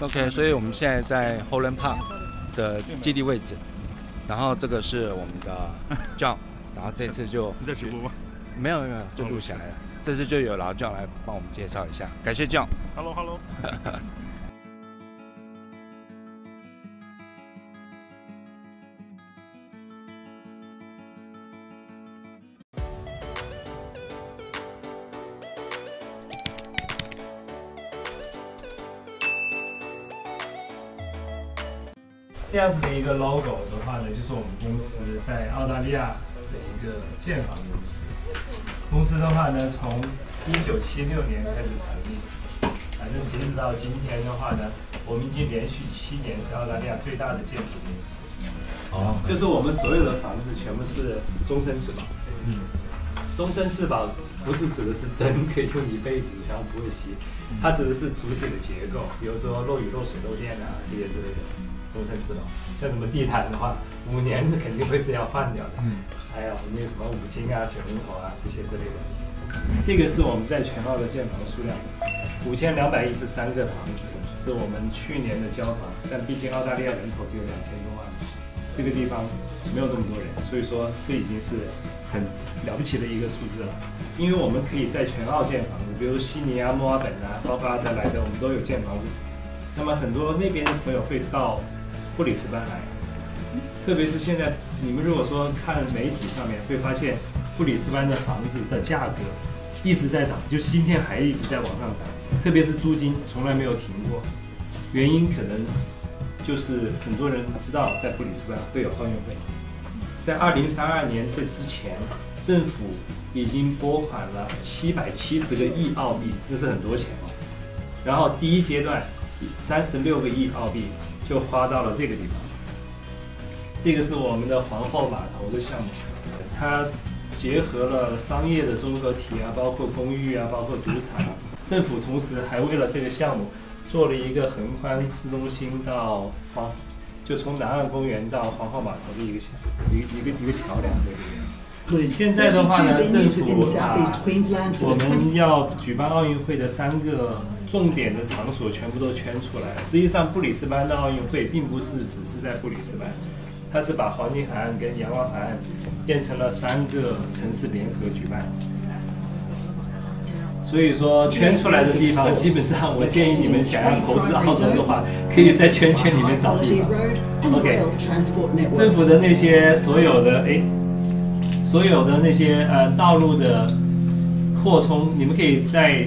OK，所以我们现在在 Holland Park 的基地位置，然后这个是我们的 John，然后这次就你在直播吗？没有没有就录下来了，这次就有老 John 来帮我们介绍一下，感谢 John。Hello Hello。这样子的一个 logo 的话呢，就是我们公司在澳大利亚的一个建房公司。公司的话呢，从一九七六年开始成立，反正截止到今天的话呢，我们已经连续七年是澳大利亚最大的建筑公司。哦，就是我们所有的房子全部是终身质保。嗯，终身质保不是指的是灯可以用一辈子，然后不会熄，它指的是主体的结构，比如说漏雨、漏水、漏电啊这些之类的终身质保。像什么地毯的话，五年肯定会是要换掉的。嗯，还有那什么五金啊、水龙头啊这些之类的。这个是我们在全澳的建房数量，五千两百一十三个房子，是我们去年的交房。但毕竟澳大利亚人口只有两千多万，这个地方没有那么多人，所以说这已经是很了不起的一个数字了。因为我们可以在全澳建房子，比如悉尼啊、墨尔本啊，包括阿德莱德，我们都有建房子。那么很多那边的朋友会到布里斯班来，特别是现在你们如果说看媒体上面会发现，布里斯班的房子的价格一直在涨，就是今天还一直在往上涨，特别是租金从来没有停过。原因可能就是很多人知道在布里斯班会有奥运会，在二零三二年这之前，政府已经拨款了七百七十个亿澳币，这是很多钱哦。然后第一阶段三十六个亿澳币就花到了这个地方。这个是我们的皇后码头的项目，它结合了商业的综合体啊，包括公寓啊，包括赌场。政府同时还为了这个项目做了一个横宽市中心到皇，就从南岸公园到皇后码头的一个桥，一个一个一个桥梁在这边。现在的话呢，政府把我们要举办奥运会的三个重点的场所全部都圈出来了。实际上，布里斯班的奥运会并不是只是在布里斯班，它是把黄金海岸跟阳光海岸变成了三个城市联合举办。所以说，圈出来的地方，基本上我建议你们想要投资澳洲的话，可以在圈圈里面找地方。OK，政府的那些所有的哎。所有的那些呃道路的扩充，你们可以在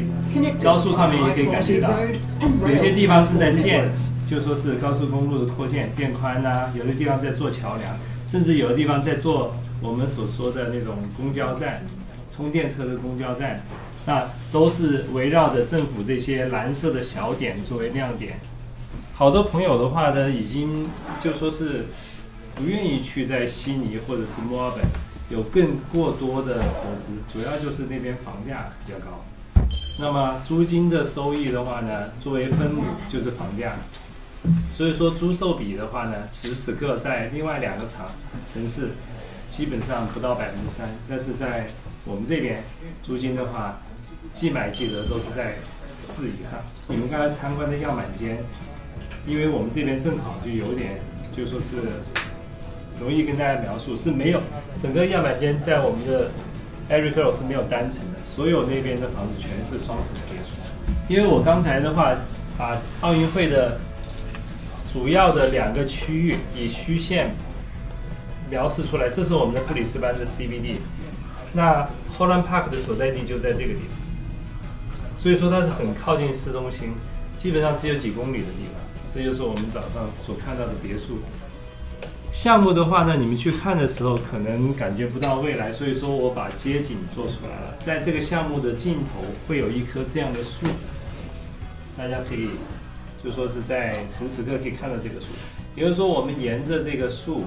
高速上面也可以感觉到，有些地方是在建，就说是高速公路的扩建变宽呐、有的地方在做桥梁，甚至有的地方在做我们所说的那种公交站、充电车的公交站，那都是围绕着政府这些蓝色的小点作为亮点。好多朋友的话呢，已经就说是不愿意去在悉尼或者是墨尔本。有更过多的投资，主要就是那边房价比较高。那么租金的收益的话呢，作为分母就是房价。所以说租售比的话呢，此时此刻在另外两个城城市基本上不到百分之三，但是在我们这边租金的话，即买即得都是在四以上。你们刚才参观的样板间，因为我们这边正好就有点，就说是。容易跟大家描述是没有整个样板间在我们的 Eric Hill 是没有单层的，所有那边的房子全是双层的别墅。因为我刚才的话把奥运会的主要的两个区域以虚线描述出来，这是我们的布里斯班的 CBD，那 Holland Park 的所在地就在这个地方，所以说它是很靠近市中心，基本上只有几公里的地方。这就是我们早上所看到的别墅。项目的话呢，你们去看的时候可能感觉不到未来，所以说我把街景做出来了。在这个项目的尽头会有一棵这样的树，大家可以就说是在此时此刻可以看到这个树。也就是说，我们沿着这个树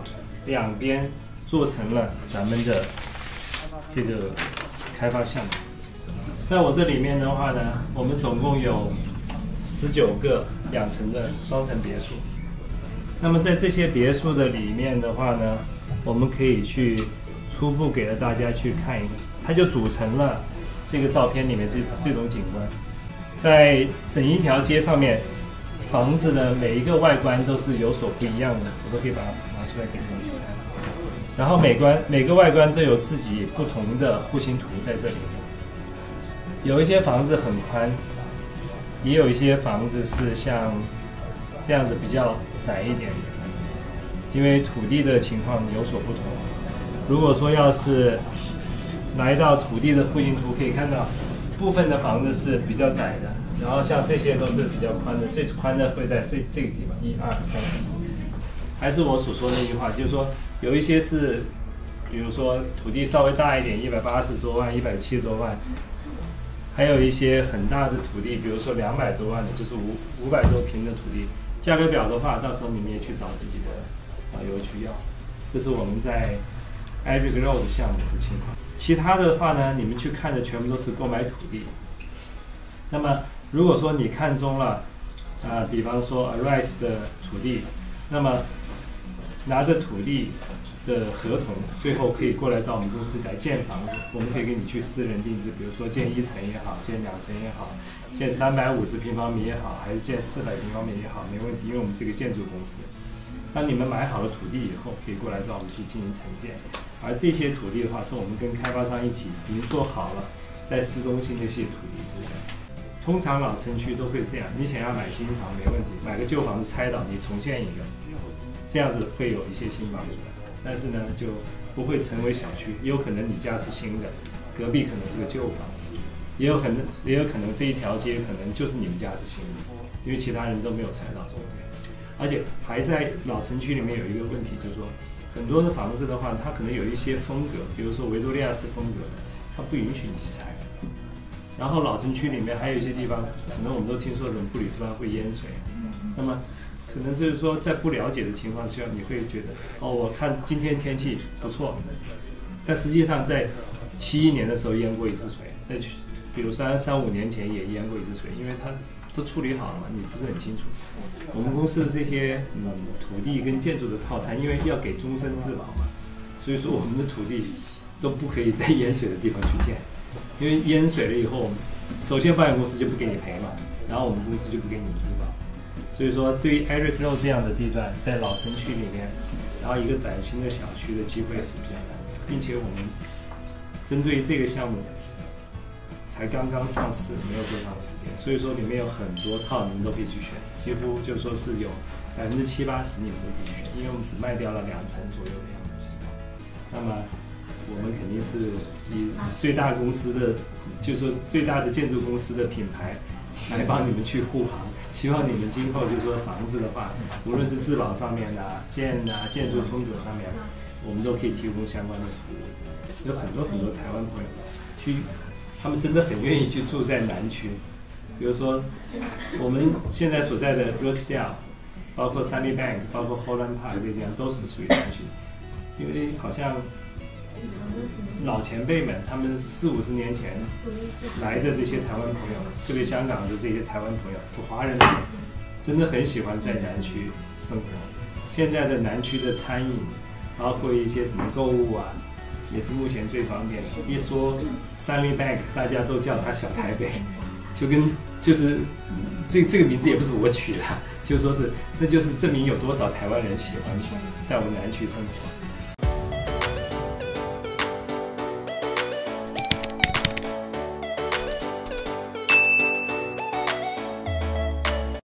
两边做成了咱们的这个开发项目。在我这里面的话呢，我们总共有十九个两层的双层别墅。那么在这些别墅的里面的话呢，我们可以去初步给了大家去看一看，它就组成了这个照片里面这这种景观，在整一条街上面房子的，每一个外观都是有所不一样的，我都可以把它拿出来给你们去看。然后每关每个外观都有自己不同的户型图在这里。有一些房子很宽，也有一些房子是像这样子比较窄一点。因为土地的情况有所不同。如果说要是来到土地的户型图，可以看到部分的房子是比较窄的，然后像这些都是比较宽的，最宽的会在这这个地方，一二三四。还是我所说的那句话，就是说有一些是，比如说土地稍微大一点，一百八十多万、一百七十多万，还有一些很大的土地，比如说两百多万的，就是五五百多平的土地。价格表的话，到时候你们也去找自己的导游去要。这是我们在 Eric Road 项目的情况。其他的话呢，你们去看的全部都是购买土地。那么如果说你看中了，啊，比方说 Arise 的土地，那么拿着土地的合同，最后可以过来找我们公司来建房子。我们可以给你去私人定制，比如说建一层也好，建两层也好，建三百五十平方米也好，还是建四百平方米也好，没问题，因为我们是一个建筑公司。当你们买好了土地以后，可以过来找我们去进行承建。而这些土地的话，是我们跟开发商一起已经做好了，在市中心的一些土地资源。通常老城区都会这样，你想要买新房没问题，买个旧房子拆倒，你重建一个。这样子会有一些新房出来，但是呢，就不会成为小区。也有可能你家是新的，隔壁可能是个旧房子，也有可能，也有可能这一条街可能就是你们家是新的，因为其他人都没有拆到中间。而且还在老城区里面有一个问题，就是说很多的房子的话，它可能有一些风格，比如说维多利亚式风格的，它不允许你去拆。然后老城区里面还有一些地方，可能我们都听说伦布里斯班会淹水，那么。可能就是说，在不了解的情况下，你会觉得哦，我看今天天气不错，但实际上在七一年的时候淹过一次水，在去，比如三三五年前也淹过一次水，因为它都处理好了嘛，你不是很清楚。我们公司的这些嗯土地跟建筑的套餐，因为要给终身质保嘛，所以说我们的土地都不可以在淹水的地方去建，因为淹水了以后，首先保险公司就不给你赔嘛，然后我们公司就不给你质保。所以说，对于 Eric Road 这样的地段，在老城区里面，然后一个崭新的小区的机会是比较难的，并且我们针对这个项目才刚刚上市，没有多长时间，所以说里面有很多套你们都可以去选，几乎就说是有百分之七八十你们都可以选，因为我们只卖掉了两成左右的样子。那么我们肯定是以最大公司的，就是说最大的建筑公司的品牌来帮你们去护航。希望你们今后就说房子的话，无论是质保上面的建啊建筑风格上面，我们都可以提供相关的服务。有很多很多台湾朋友去，他们真的很愿意去住在南区。比如说，我们现在所在的 Rochdale，包括 Sunny Bank，包括 Holland Park 这些地方都是属于南区，因为好像。老前辈们，他们四五十年前来的这些台湾朋友，特别香港的这些台湾朋友，华人真的很喜欢在南区生活。现在的南区的餐饮，包括一些什么购物啊，也是目前最方便的。一说 Sunny Bank，大家都叫它小台北，就跟就是这这个名字也不是我取的，就说是那就是证明有多少台湾人喜欢在我们南区生活。